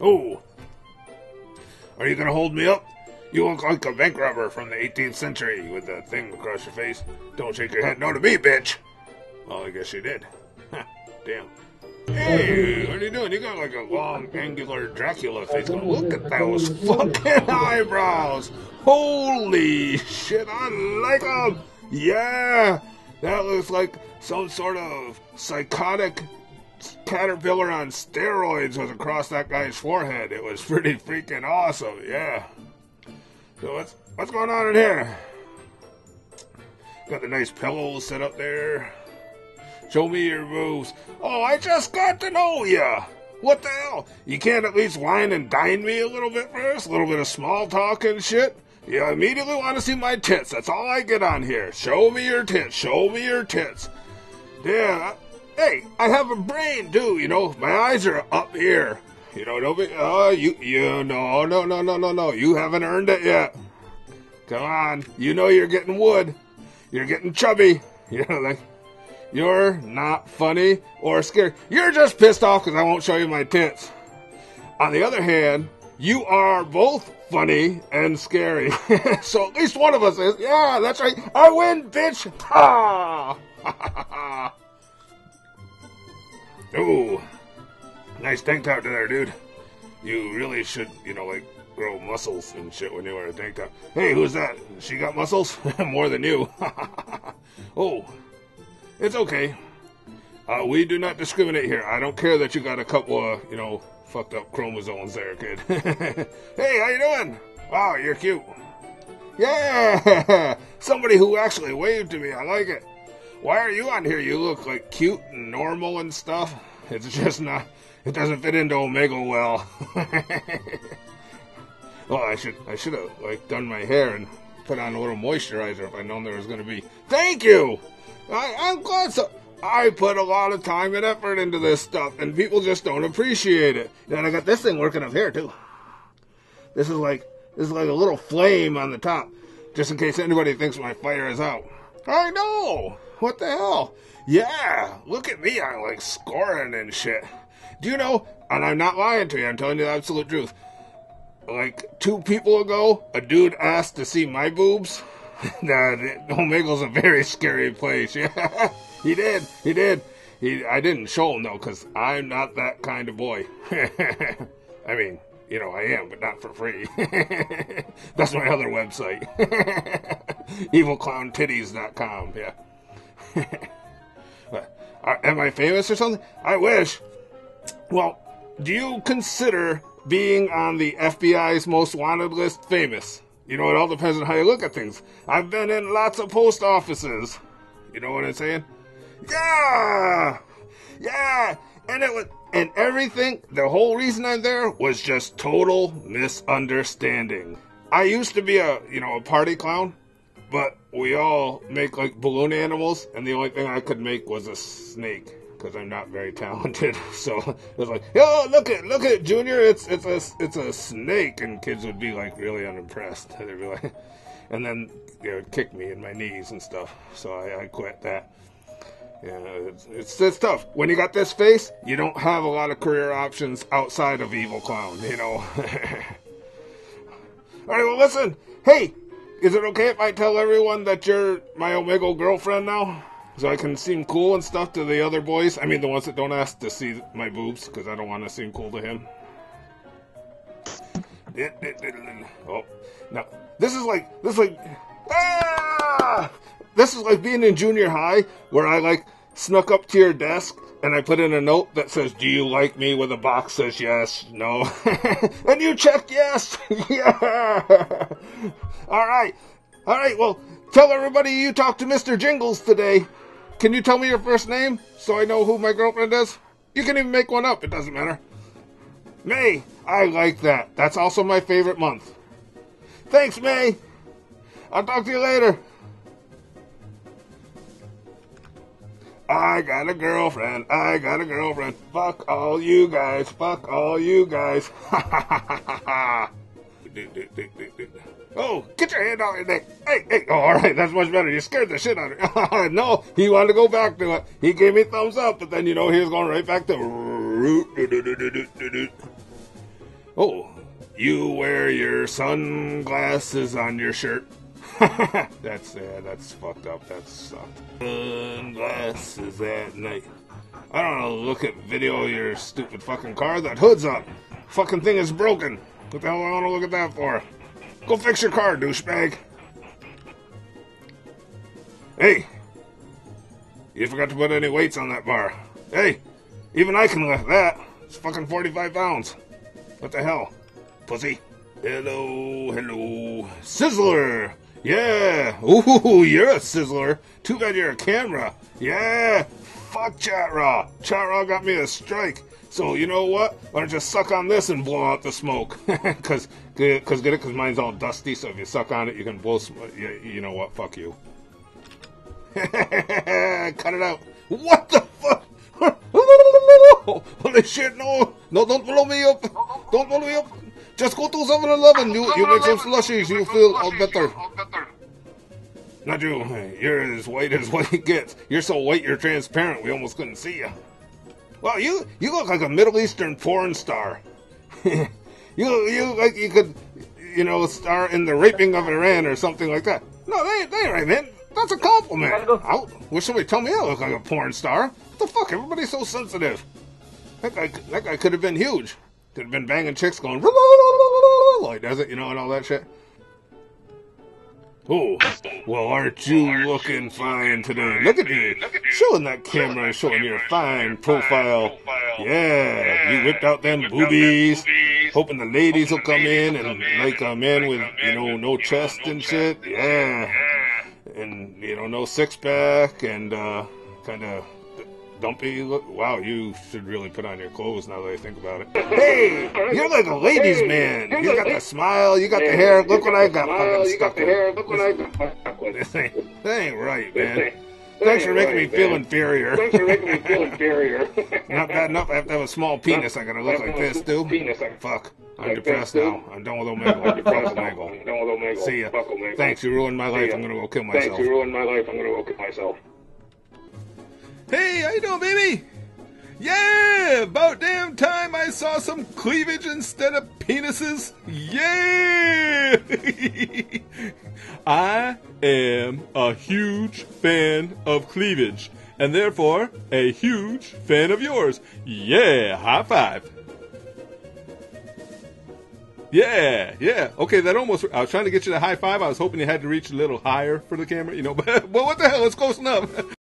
Oh, are you gonna hold me up? You look like a bank robber from the 18th century with that thing across your face. Don't shake your head no to me, bitch. Well, I guess you did. Damn. Hey, what are you doing? You got like a long, angular Dracula face. Look at those fucking eyebrows. Holy shit, I like them. Yeah, that looks like some sort of psychotic caterpillar on steroids was across that guy's forehead. It was pretty freaking awesome. Yeah. So what's what's going on in here? Got the nice pillows set up there. Show me your moves. Oh, I just got to know ya. What the hell? You can't at least wine and dine me a little bit first? A little bit of small talk and shit? You immediately want to see my tits. That's all I get on here. Show me your tits. Show me your tits. Yeah. Hey, I have a brain too. You know, my eyes are up here. You know, don't be. Oh, you, you, no, no, no, no, no, no. You haven't earned it yet. Come on. You know you're getting wood. You're getting chubby. You know, like. You're not funny or scary. You're just pissed off because I won't show you my tits. On the other hand, you are both funny and scary. so at least one of us is. Yeah, that's right. I win, bitch. Ha! Ooh, nice tank top there, dude. You really should, you know, like grow muscles and shit when you wear a tank top. Hey, who's that? She got muscles? More than you. oh, it's okay. Uh, we do not discriminate here. I don't care that you got a couple of, you know, fucked up chromosomes there, kid. hey, how you doing? Wow, you're cute. Yeah, somebody who actually waved to me. I like it. Why are you on here? You look like cute and normal and stuff. It's just not. It doesn't fit into Omegle well. well, I should I should have like done my hair and put on a little moisturizer if I'd known there was going to be. Thank you. I, I'm glad so. I put a lot of time and effort into this stuff, and people just don't appreciate it. And I got this thing working up here too. This is like this is like a little flame on the top, just in case anybody thinks my fire is out. I know. What the hell? Yeah, look at me. I'm like scoring and shit. Do you know? And I'm not lying to you. I'm telling you the absolute truth. Like two people ago, a dude asked to see my boobs. nah, Omegle's a very scary place. Yeah, he did. He did. He. I didn't show him though, cause I'm not that kind of boy. I mean, you know, I am, but not for free. That's my other website. EvilClownTitties.com. Yeah. Uh, Am I famous or something? I wish. Well, do you consider being on the FBI's most wanted list famous? You know, it all depends on how you look at things. I've been in lots of post offices. You know what I'm saying? Yeah! Yeah! And it was, and everything, the whole reason I'm there was just total misunderstanding. I used to be a, you know, a party clown, but we all make like balloon animals, and the only thing I could make was a snake because I'm not very talented. So it was like, "Oh, look at look at Junior, it's it's a it's a snake," and kids would be like really unimpressed. And They'd be like, and then they would kick me in my knees and stuff. So I, I quit that. Yeah, it's, it's it's tough when you got this face. You don't have a lot of career options outside of evil clown. You know. All right, well, listen. Hey, is it okay if I tell everyone that you're my Omegle girlfriend now? So I can seem cool and stuff to the other boys? I mean, the ones that don't ask to see my boobs, because I don't want to seem cool to him. Oh, no. This is like, this is like, ah! This is like being in junior high, where I like snuck up to your desk and I put in a note that says, Do you like me? with a box says yes, no. and you check yes! yeah! All right. All right, well, tell everybody you talked to Mr. Jingles today. Can you tell me your first name so I know who my girlfriend is? You can even make one up, it doesn't matter. May, I like that. That's also my favorite month. Thanks, May. I'll talk to you later. I got a girlfriend. I got a girlfriend. Fuck all you guys. Fuck all you guys. Oh, get your hand out your neck. Hey, hey. Oh, all right, that's much better. You scared the shit out of me. no, he wanted to go back to it. He gave me thumbs up, but then, you know, he was going right back to. Oh, you wear your sunglasses on your shirt. that's uh, that's fucked up. That sucked. Sunglasses at night. I don't know. Look at video of your stupid fucking car. That hood's up. Fucking thing is broken. What the hell do I want to look at that for? Go fix your car, douchebag. Hey, you forgot to put any weights on that bar. Hey, even I can lift that. It's fucking 45 pounds. What the hell? Pussy. Hello, hello. Sizzler! Yeah! Ooh, you're a sizzler. Too bad you're a camera. Yeah! Fuck Chat Raw. Chat Raw got me a strike. So you know what? Why don't you suck on this and blow out the smoke? Cause, cause get it? Cause mine's all dusty. So if you suck on it, you can blow. Sm- you, you know what? Fuck you. Cut it out. What the fuck? Holy shit! No, no, don't blow me up. Don't blow me up. Just go to 7-Eleven. You, you make some slushies. You feel all better. You. You're as white as white gets. You're so white you're transparent. We almost couldn't see you. Well, you you look like a Middle Eastern porn star. you you look like you could, you know, star in the raping of Iran or something like that. No, they they right, man. That's a compliment. I wish somebody told me I look like a porn star. What the fuck? Everybody's so sensitive. That guy that guy could have been huge. Could have been banging chicks going like does it, you know, and all that shit. Oh, well, aren't you looking fine today? Look at you, showing that camera, showing your fine profile. Yeah, you whipped out them boobies, hoping the ladies will come in and like a man with, you know, no chest and shit. Yeah, and you know, no six pack and uh, kind of dumpy look. Wow, you should really put on your clothes now that I think about it. Hey, you're like a ladies' man. You got the smile, you got the hair. Look what I got fucking stuck with. This ain't, this ain't right, man. Thanks for making me feel inferior. Thanks for making me feel inferior. Not bad enough. I have to have a small penis. I gotta look like this, dude. too. Fuck. I'm depressed now. I'm done with Omegle. Fuck Omegle. See ya. Thanks. You ruined my life. I'm gonna go kill myself. Thanks, you ruined my life. I'm gonna go kill myself. Hey, how you doing, baby? Yeah, about damn time I saw some cleavage instead of penises. Yeah! I am a huge fan of cleavage, and therefore a huge fan of yours. Yeah, high five. Yeah, yeah. Okay, that almost. I was trying to get you to high five. I was hoping you had to reach a little higher for the camera, you know. But, but what the hell? It's close enough.